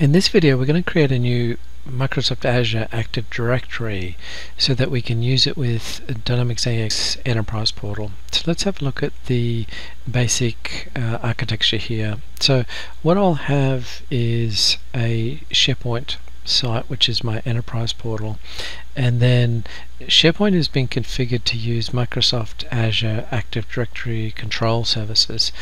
In this video we're going to create a new Microsoft Azure Active Directory so that we can use it with Dynamics AX Enterprise Portal. So let's have a look at the basic uh, architecture here. So what I'll have is a SharePoint site which is my enterprise portal and then SharePoint has been configured to use Microsoft Azure Active Directory control services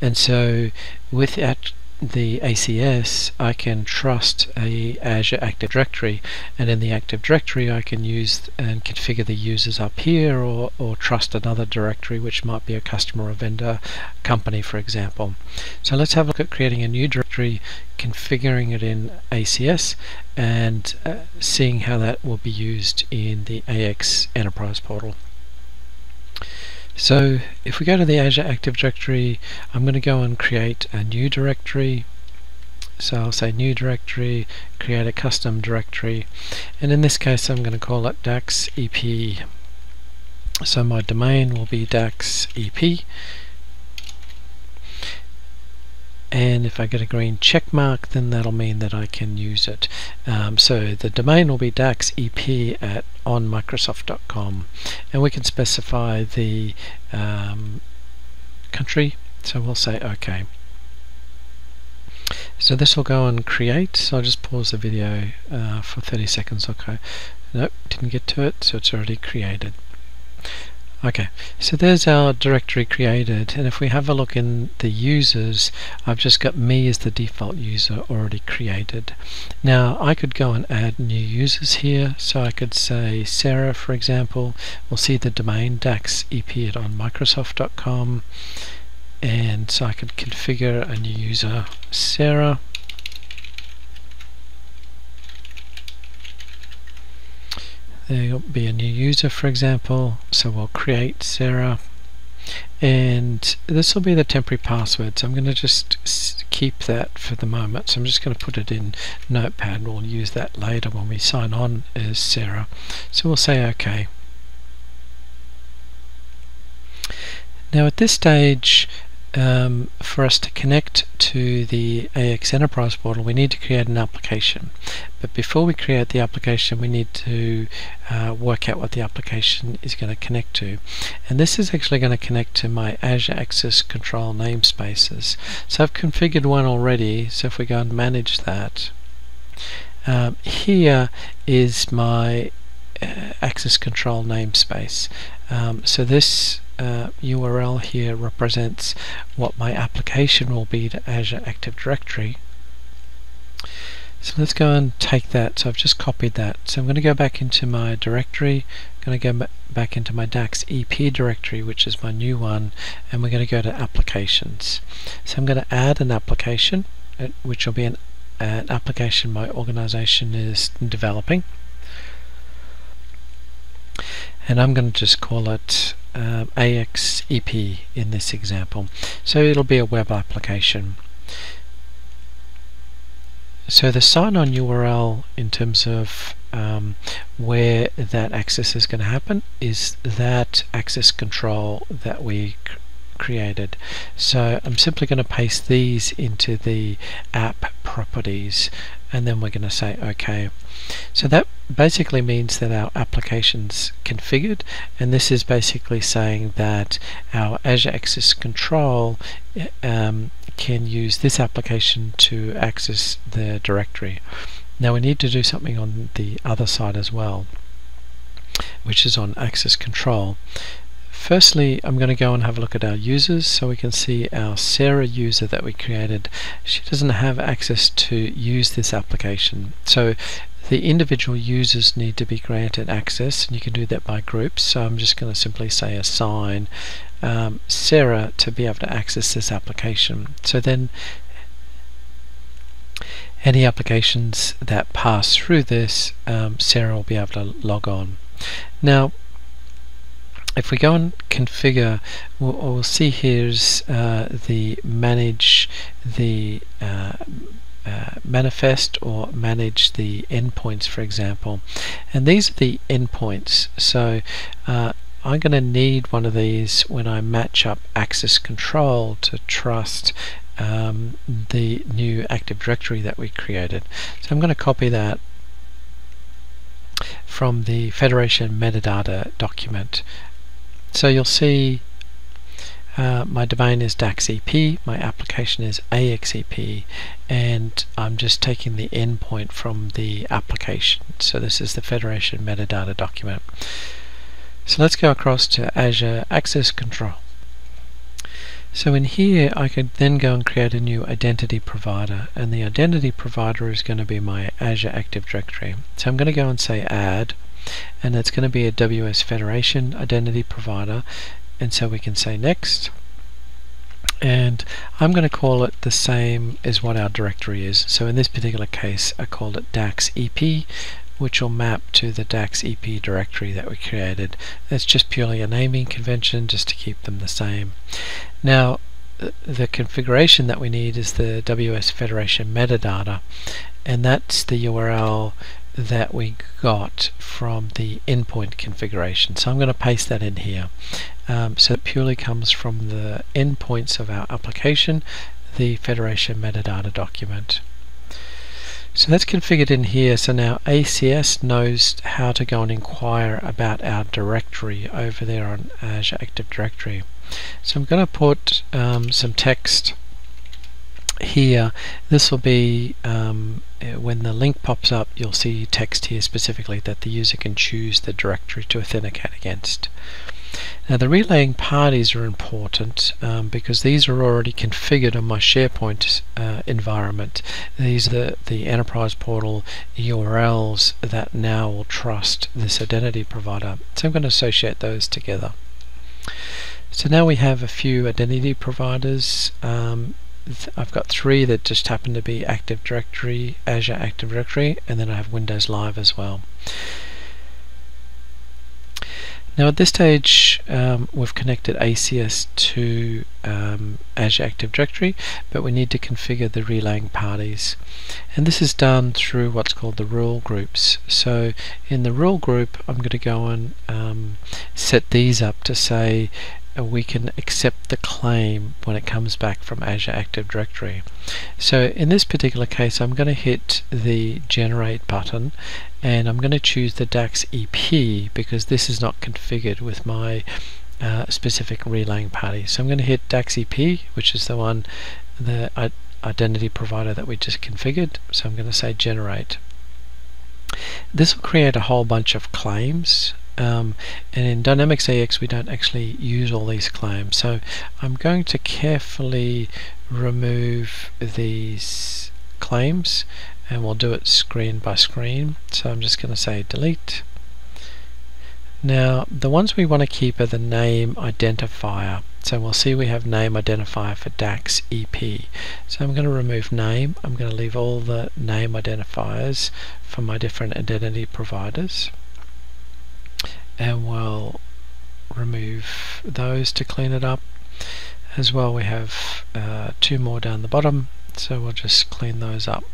and so with that the ACS, I can trust a Azure Active Directory, and in the Active Directory, I can use and configure the users up here, or, or trust another directory, which might be a customer or vendor company, for example. So let's have a look at creating a new directory, configuring it in ACS, and uh, seeing how that will be used in the AX Enterprise Portal. So if we go to the Azure Active Directory, I'm going to go and create a new directory. So I'll say new directory, create a custom directory, and in this case I'm going to call it DAX EP. So my domain will be DAX EP, and if I get a green check mark then that'll mean that I can use it um, so the domain will be daxep at onmicrosoft.com and we can specify the um, country. So we'll say OK so this will go and create. So I'll just pause the video uh, for 30 seconds. Okay. Nope didn't get to it so it's already created Okay, so there's our directory created and if we have a look in the users I've just got me as the default user already created. Now I could go and add new users here so I could say Sarah for example. We'll see the domain daxep on microsoft.com and so I could configure a new user Sarah there'll be a new user for example. So we'll create Sarah. And this will be the temporary password. So I'm going to just keep that for the moment. So I'm just going to put it in notepad. We'll use that later when we sign on as Sarah. So we'll say OK now at this stage um, for us to connect to the AX Enterprise portal we need to create an application. But before we create the application we need to uh, work out what the application is going to connect to. And this is actually going to connect to my Azure Access Control namespaces. So I've configured one already so if we go and manage that um, here is my uh, access control namespace. Um, so this uh, URL here represents what my application will be to Azure Active Directory. So let's go and take that. So I've just copied that. So I'm going to go back into my directory. I'm going to go back into my DAX EP directory, which is my new one, and we're going to go to Applications. So I'm going to add an application, uh, which will be an, an application my organization is developing. And I'm going to just call it uh, AXEP in this example. So it'll be a web application. So the sign-on URL in terms of um, where that access is going to happen is that access control that we created. So I'm simply going to paste these into the app properties and then we're going to say OK. So that basically means that our application's configured and this is basically saying that our Azure Access Control um, can use this application to access the directory. Now we need to do something on the other side as well which is on access control. Firstly, I'm going to go and have a look at our users so we can see our Sarah user that we created. She doesn't have access to use this application. So the individual users need to be granted access and you can do that by groups. So I'm just going to simply say assign um, Sarah to be able to access this application. So then any applications that pass through this, um, Sarah will be able to log on. Now if we go and configure, we'll, we'll see here's uh, the manage the uh, uh, manifest or manage the endpoints for example and these are the endpoints so uh, I'm going to need one of these when I match up access control to trust um, the new Active Directory that we created. So I'm going to copy that from the Federation metadata document. So you'll see uh, my domain is DAXEP, my application is AXEP, and I'm just taking the endpoint from the application. So this is the Federation metadata document. So let's go across to Azure Access Control. So in here I could then go and create a new identity provider and the identity provider is going to be my Azure Active Directory. So I'm going to go and say add and it's going to be a WS Federation identity provider. And so we can say next. And I'm going to call it the same as what our directory is. So in this particular case I called it DAX EP which will map to the DAX EP directory that we created. That's just purely a naming convention just to keep them the same. Now the configuration that we need is the WS Federation metadata. And that's the URL that we got from the endpoint configuration. So I'm going to paste that in here. Um, so it purely comes from the endpoints of our application, the Federation metadata document. So that's configured in here. So now ACS knows how to go and inquire about our directory over there on Azure Active Directory. So I'm going to put um, some text here this will be um, uh, when the link pops up you'll see text here specifically that the user can choose the directory to authenticate against now the relaying parties are important um, because these are already configured on my SharePoint uh, environment. These are the, the enterprise portal URLs that now will trust this identity provider. So I'm going to associate those together. So now we have a few identity providers um, I've got three that just happen to be Active Directory, Azure Active Directory, and then I have Windows Live as well. Now at this stage um, we've connected ACS to um, Azure Active Directory but we need to configure the relaying parties and this is done through what's called the rule groups so in the rule group I'm going to go and um, set these up to say we can accept the claim when it comes back from Azure Active Directory. So in this particular case I'm going to hit the generate button and I'm going to choose the DAX EP because this is not configured with my uh, specific relaying party. So I'm going to hit DAX EP which is the one the identity provider that we just configured. So I'm going to say generate. This will create a whole bunch of claims um, and in Dynamics AX we don't actually use all these claims. So I'm going to carefully remove these claims and we'll do it screen by screen. So I'm just going to say delete. Now the ones we want to keep are the name identifier. So we'll see we have name identifier for DAX EP so I'm going to remove name. I'm going to leave all the name identifiers for my different identity providers and we'll remove those to clean it up. As well we have uh, two more down the bottom so we'll just clean those up.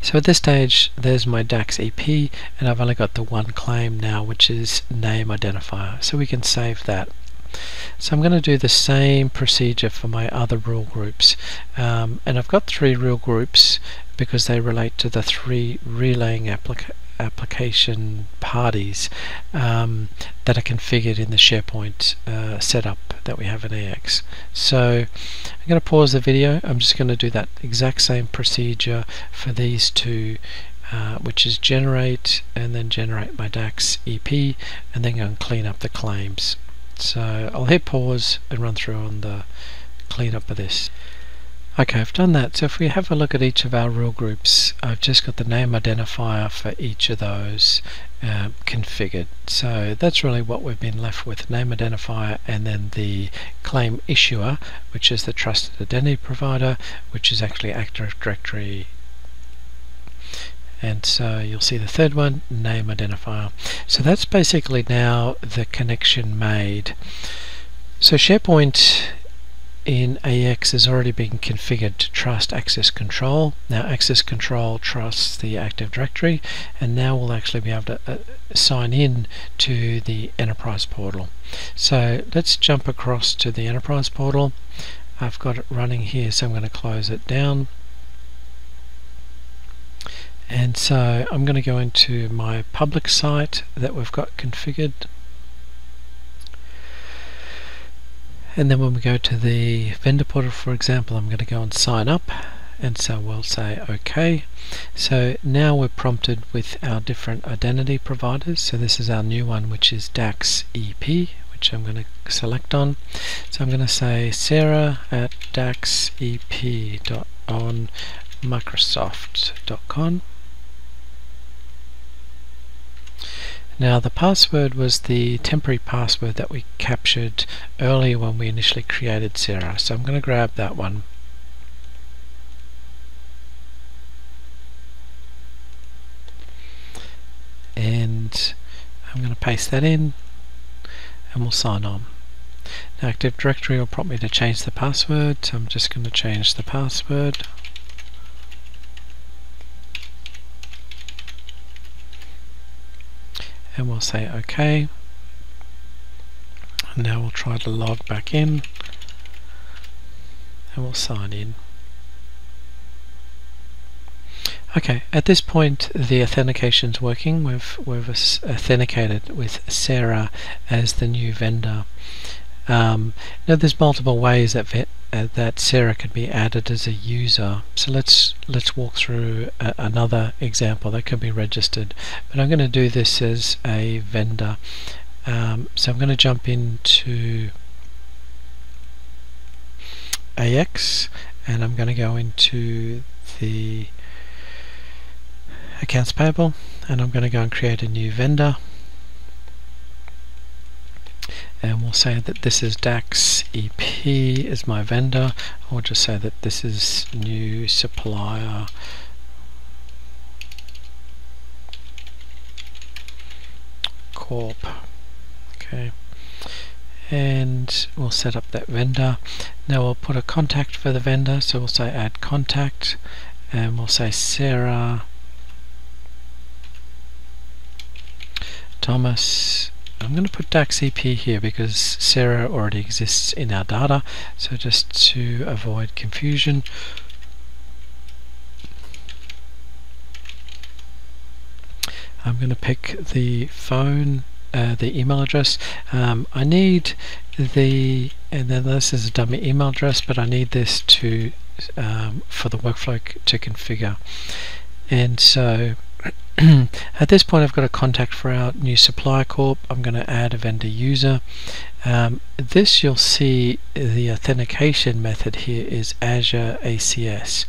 So at this stage there's my DAX EP and I've only got the one claim now which is name identifier. So we can save that. So I'm going to do the same procedure for my other rule groups. Um, and I've got three rule groups because they relate to the three relaying applications application parties um, that are configured in the SharePoint uh, setup that we have in AX. So I'm going to pause the video. I'm just going to do that exact same procedure for these two uh, which is generate and then generate my DAX EP and then go and clean up the claims. So I'll hit pause and run through on the cleanup of this. Okay, I've done that. So if we have a look at each of our rule groups, I've just got the name identifier for each of those uh, configured. So that's really what we've been left with, name identifier and then the claim issuer, which is the trusted identity provider, which is actually Active Directory and so you'll see the third one name identifier so that's basically now the connection made so SharePoint in AX has already been configured to trust access control. Now access control trusts the Active Directory and now we'll actually be able to uh, sign in to the enterprise portal. So let's jump across to the enterprise portal. I've got it running here so I'm going to close it down and so I'm going to go into my public site that we've got configured and then when we go to the vendor portal for example I'm going to go and sign up. And so we'll say OK so now we're prompted with our different identity providers. So this is our new one which is DAX EP which I'm going to select on. So I'm going to say Sarah at daxep.on microsoft.com Now the password was the temporary password that we captured earlier when we initially created Sarah. So I'm going to grab that one. And I'm going to paste that in and we'll sign on. Now Active Directory will prompt me to change the password, so I'm just going to change the password. And we'll say OK and now we'll try to log back in. And we'll sign in. Okay at this point the authentication is working. We've, we've authenticated with Sarah as the new vendor um, now there's multiple ways that uh, that Sarah could be added as a user. So let's let's walk through a, another example that could be registered. But I'm going to do this as a vendor. Um, so I'm going to jump into AX and I'm going to go into the accounts payable and I'm going to go and create a new vendor and we'll say that this is DAX EP is my vendor. We'll just say that this is new supplier. Corp. Okay. And we'll set up that vendor. Now we'll put a contact for the vendor. So we'll say add contact. And we'll say Sarah Thomas I'm going to put DAX-EP here because Sarah already exists in our data so just to avoid confusion. I'm going to pick the phone uh, the email address. Um, I need the and then this is a dummy email address but I need this to um, for the workflow to configure. And so At this point I've got a contact for our new supplier corp. I'm going to add a vendor user. Um, this you'll see the authentication method here is Azure ACS.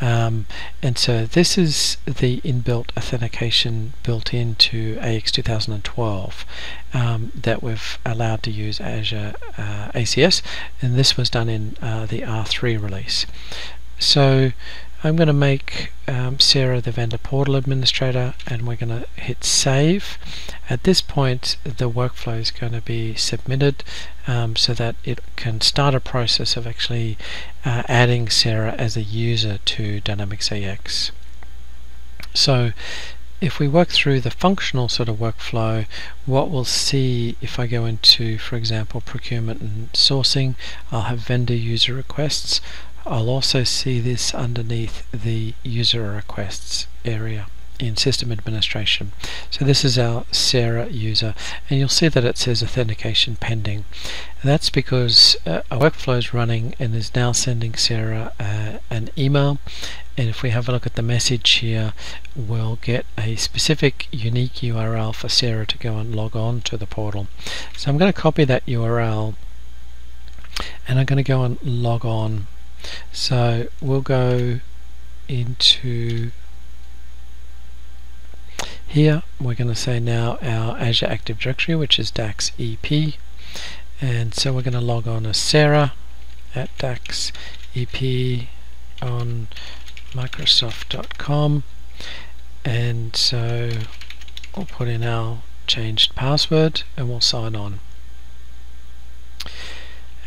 Um, and so this is the inbuilt authentication built into AX 2012 um, that we've allowed to use Azure uh, ACS and this was done in uh, the R3 release. So I'm going to make um, Sarah the vendor portal administrator and we're going to hit save. At this point the workflow is going to be submitted um, so that it can start a process of actually uh, adding Sarah as a user to Dynamics AX. So if we work through the functional sort of workflow, what we'll see if I go into, for example, procurement and sourcing, I'll have vendor user requests. I'll also see this underneath the user requests area in system administration. So this is our Sarah user and you'll see that it says authentication pending. That's because uh, a workflow is running and is now sending Sarah uh, an email and if we have a look at the message here we'll get a specific unique URL for Sarah to go and log on to the portal. So I'm going to copy that URL and I'm going to go and log on so we'll go into here. We're going to say now our Azure Active Directory which is DAX EP and so we're going to log on as Sarah at DAX EP on Microsoft.com and so we'll put in our changed password and we'll sign on.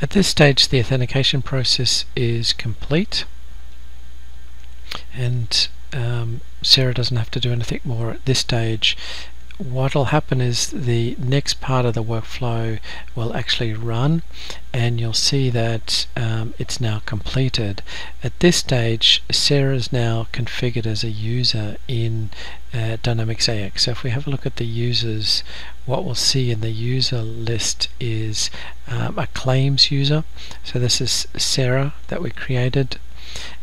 At this stage the authentication process is complete and um, Sarah doesn't have to do anything more at this stage. what will happen is the next part of the workflow will actually run and you'll see that um, it's now completed. At this stage Sarah is now configured as a user in uh, Dynamics AX. So if we have a look at the users what we'll see in the user list is um, a claims user. So this is Sarah that we created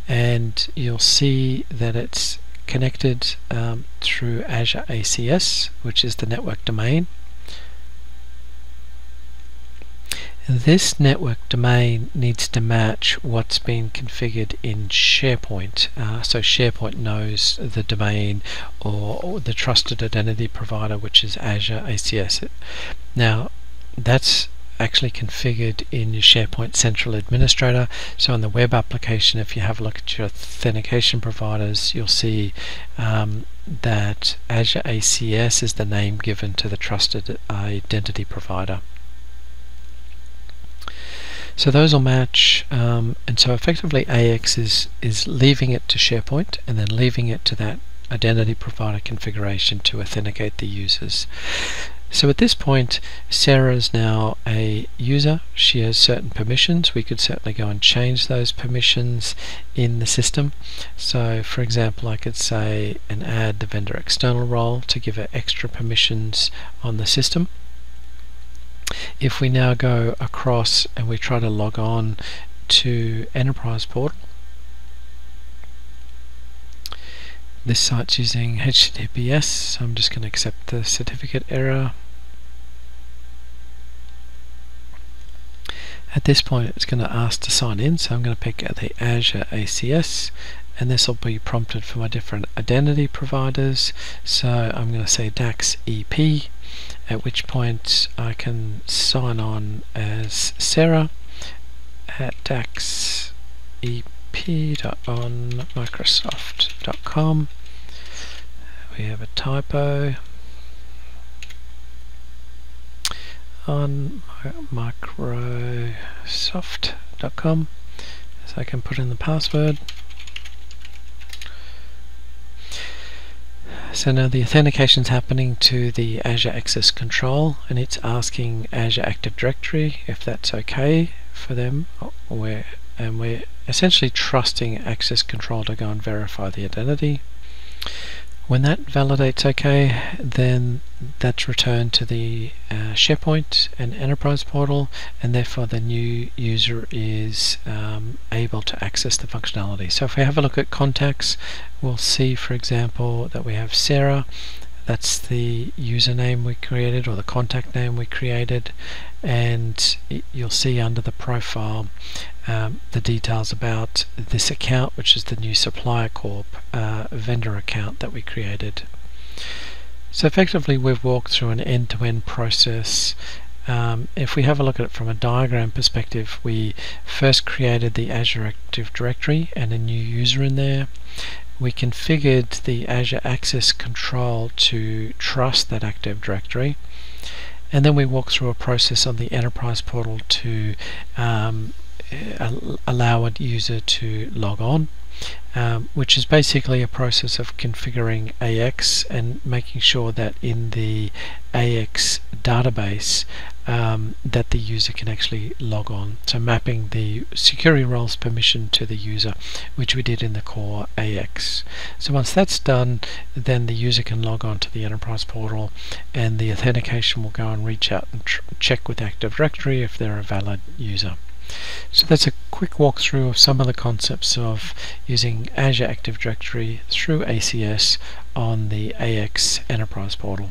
and you'll see that it's connected um, through Azure ACS, which is the network domain. This network domain needs to match what's been configured in SharePoint. Uh, so SharePoint knows the domain or, or, the trusted identity provider, which is Azure ACS. Now, that's actually configured in your SharePoint Central Administrator. So in the web application, if you have a look at your authentication providers, you'll see um, that Azure ACS is the name given to the trusted identity provider. So those will match, um, and so effectively AX is, is leaving it to SharePoint and then leaving it to that identity provider configuration to authenticate the users. So at this point, Sarah is now a user. She has certain permissions. We could certainly go and change those permissions in the system. So for example, I could say and add the vendor external role to give her extra permissions on the system. If we now go across and we try to log on to Enterprise Portal, This site's using HTTPS, so I'm just going to accept the certificate error. At this point it's going to ask to sign in, so I'm going to pick the Azure ACS and this will be prompted for my different identity providers. So I'm going to say DAX EP, at which point I can sign on as Sarah at DAX ep.onmicrosoft.com we have a typo on microsoft.com so I can put in the password So now the authentication is happening to the Azure Access Control and it's asking Azure Active Directory if that's okay for them we're, and we're essentially trusting Access Control to go and verify the identity. When that validates OK, then that's returned to the uh, SharePoint and Enterprise portal, and therefore the new user is um, able to access the functionality. So if we have a look at contacts, we'll see, for example, that we have Sarah. That's the username we created or the contact name we created, and you'll see under the profile um, the details about this account which is the new supplier corp uh, vendor account that we created so effectively we've walked through an end-to-end -end process. Um, if we have a look at it from a diagram perspective we first created the Azure Active Directory and a new user in there. We configured the Azure Access Control to trust that Active Directory. And then we walk through a process on the enterprise portal to um, allow a user to log on um, which is basically a process of configuring AX and making sure that in the AX database um, that the user can actually log on. So mapping the security roles permission to the user, which we did in the core AX. So once that's done, then the user can log on to the enterprise portal and the authentication will go and reach out and check with Active Directory if they're a valid user. So that's a quick walkthrough of some of the concepts of using Azure Active Directory through ACS on the AX Enterprise portal.